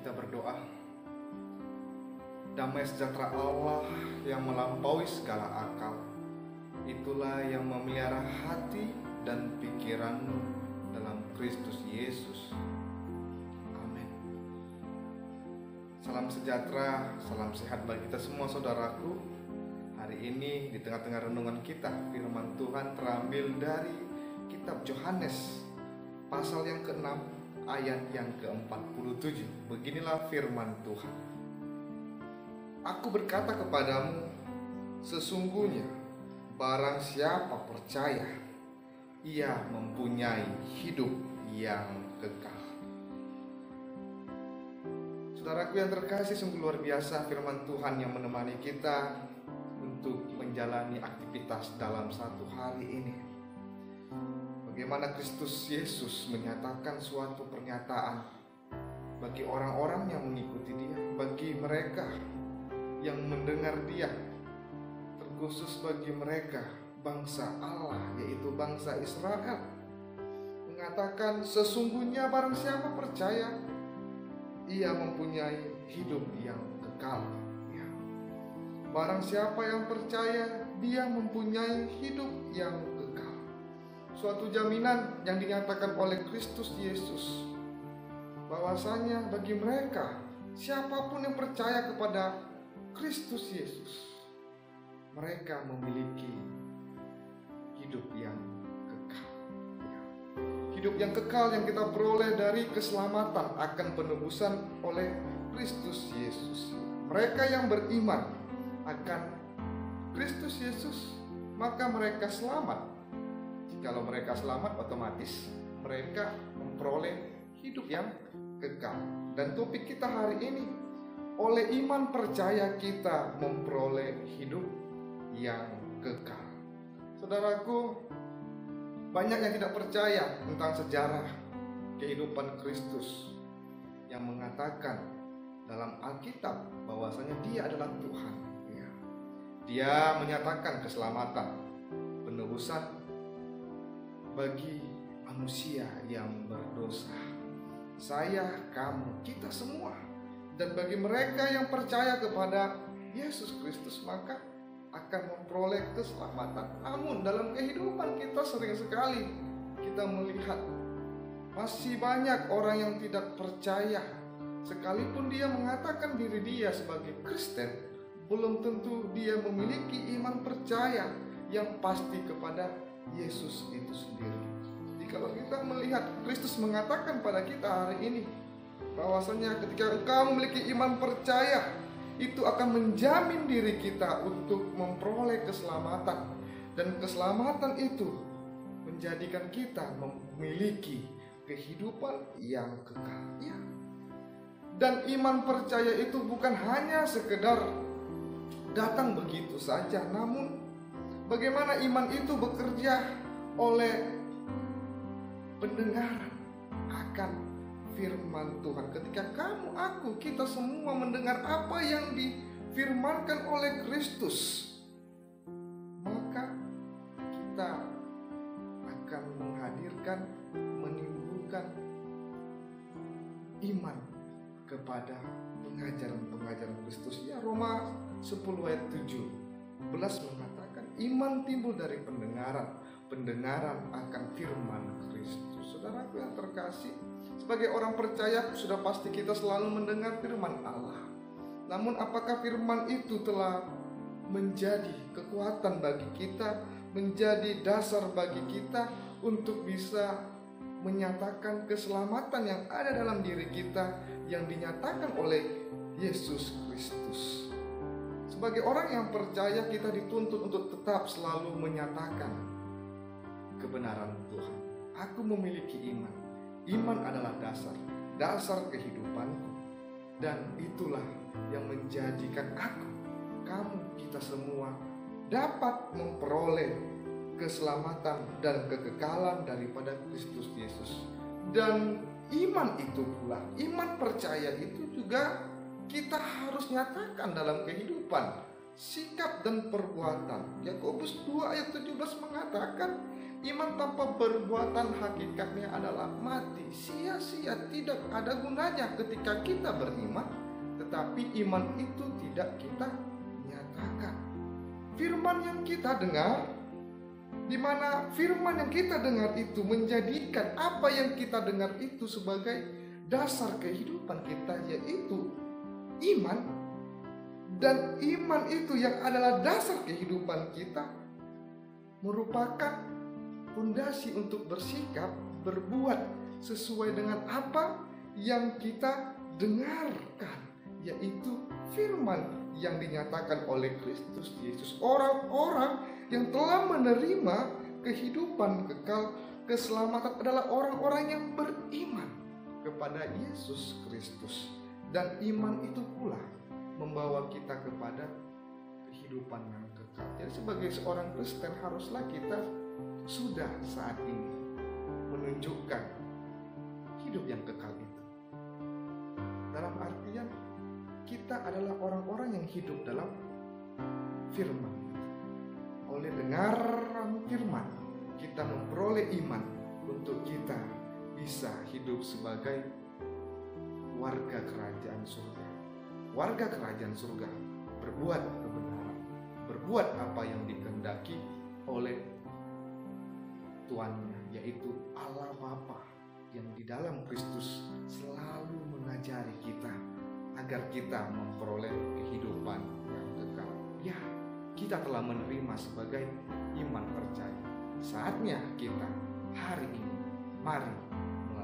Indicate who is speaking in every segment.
Speaker 1: kita berdoa. Damai sejahtera Allah yang melampaui segala akal, itulah yang memelihara hati dan pikiranmu dalam Kristus Yesus. Amin. Salam sejahtera, salam sehat bagi kita semua saudaraku. Hari ini di tengah-tengah renungan kita, firman Tuhan terambil dari kitab Yohanes pasal yang ke-6 ayat yang ke-47. Beginilah firman Tuhan. Aku berkata kepadamu, sesungguhnya barang siapa percaya, ia mempunyai hidup yang kekal. Saudaraku yang terkasih, sungguh luar biasa firman Tuhan yang menemani kita untuk menjalani aktivitas dalam satu hari ini. Bagaimana Kristus Yesus menyatakan suatu pernyataan bagi orang-orang yang mengikuti Dia, bagi mereka yang mendengar Dia, terkhusus bagi mereka bangsa Allah, yaitu bangsa Israel, mengatakan sesungguhnya barang siapa percaya, ia mempunyai hidup yang kekal. Ya. Barang siapa yang percaya, dia mempunyai hidup yang. Suatu jaminan yang dinyatakan oleh Kristus Yesus bahwasanya bagi mereka siapa pun yang percaya kepada Kristus Yesus mereka memiliki hidup yang kekal. Hidup yang kekal yang kita peroleh dari keselamatan akan penebusan oleh Kristus Yesus. Mereka yang beriman akan Kristus Yesus, maka mereka selamat. Jikalau mereka selamat, otomatis mereka memperoleh hidup yang kekal. Dan topik kita hari ini, oleh iman percaya kita memperoleh hidup yang kekal. Saudaraku, banyak yang tidak percaya tentang sejarah kehidupan Kristus yang mengatakan dalam Alkitab bahwasanya Dia adalah Tuhan. Ya. Dia menyatakan keselamatan, penebusan bagi manusia yang berdosa. Saya, kamu, kita semua. Dan bagi mereka yang percaya kepada Yesus Kristus maka akan memperoleh keselamatan. Namun dalam kehidupan kita sering sekali kita melihat masih banyak orang yang tidak percaya sekalipun dia mengatakan diri dia sebagai Kristen belum tentu dia memiliki iman percaya yang pasti kepada Yesus itu sendiri. Jadi kalau kita melihat Kristus mengatakan pada kita hari ini bahwasanya ketika engkau memiliki iman percaya itu akan menjamin diri kita untuk memperoleh keselamatan dan keselamatan itu menjadikan kita memiliki kehidupan yang kekal ya. Dan iman percaya itu bukan hanya sekedar datang begitu saja, namun bagaimana iman itu bekerja oleh pendengaran akan firman Tuhan. Ketika kamu, aku, kita semua mendengar apa yang difirmankan oleh Kristus, maka kita akan menghadirkan, menimbulkan iman kepada pengajaran-pengajaran Kristus. Ya Roma 10 ayat 17 mengatakan iman timbul dari pendengaran, pendengaran akan firman Kristus. Saudaraku yang terkasih, sebagai orang percaya sudah pasti kita selalu mendengar firman Allah. Namun apakah firman itu telah menjadi kekuatan bagi kita, menjadi dasar bagi kita untuk bisa menyatakan keselamatan yang ada dalam diri kita yang dinyatakan oleh Yesus Kristus. Sebagai orang yang percaya kita dituntut untuk tetap selalu menyatakan kebenaran Tuhan. Aku memiliki iman. Iman adalah dasar, dasar kehidupanku. Dan itulah yang menjadikan aku, kamu, kita semua dapat memperoleh keselamatan dan kekekalan daripada Kristus Yesus. Dan iman itu pula, iman percaya itu juga kita harus nyatakan dalam kehidupan. sikap dan perbuatan. Yakobus 2 ayat 17 mengatakan iman tanpa perbuatan hakikatnya adalah mati. Sia-sia tidak ada gunanya ketika kita beriman, tetapi iman itu tidak kita nyatakan. Firman yang kita dengar di mana firman yang kita dengar itu menjadikan apa yang kita dengar itu sebagai dasar kehidupan kita yaitu iman dan iman itu yang adalah dasar kehidupan kita merupakan fondasi untuk bersikap berbuat sesuai dengan apa yang kita dengarkan yaitu firman yang dinyatakan oleh Kristus Yesus. Orang-orang yang telah menerima kehidupan kekal keselamatan adalah orang-orang yang beriman kepada Yesus Kristus dan iman itu pula membawa kita kepada kehidupan yang kekal. Jadi sebagai seorang Kristen haruslah kita sudah saat ini menunjukkan hidup yang kekal itu. Dalam artian kita adalah orang-orang yang hidup dalam firman oleh dengaran firman kita memperoleh iman untuk kita bisa hidup sebagai warga kerajaan surga. Warga kerajaan surga berbuat kebenaran, berbuat apa yang dikehendaki oleh tuannya yaitu Allah Bapa yang di dalam Kristus selalu mengajari kita agar kita memperoleh kehidupan yang kekal. Ya, kita telah menerima sebagai iman percaya. Saatnya kita hari ini, mari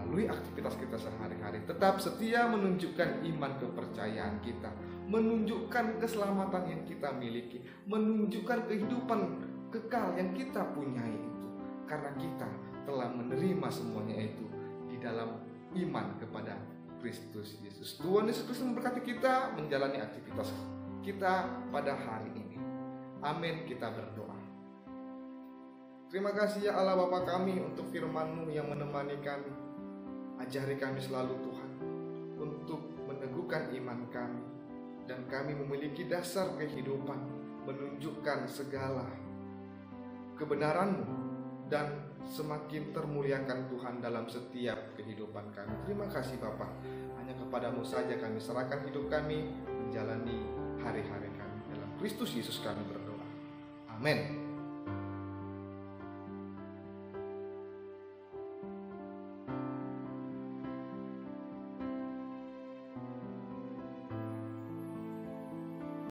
Speaker 1: melalui aktivitas kita sehari-hari tetap setia menunjukkan iman kepercayaan kita, menunjukkan keselamatan yang kita miliki, menunjukkan kehidupan kekal yang kita punyai itu. Karena kita telah menerima semuanya itu di dalam iman kepada Kristus Yesus. Tuhan Yesus Kristus memberkati kita menjalani aktivitas kita pada hari ini. Amin kita berdoa. Terima kasih ya Allah Bapa kami untuk firman-Mu yang menemani kami. Ajari kami selalu Tuhan untuk meneguhkan iman kami dan kami memiliki dasar kehidupan menunjukkan segala kebenaran-Mu dan semakin termuliakan Tuhan dalam setiap kehidupan kami. Terima kasih Bapak. Hanya kepadamu saja kami serahkan hidup kami menjalani hari-hari kami. Dalam Kristus Yesus kami berdoa. Amin.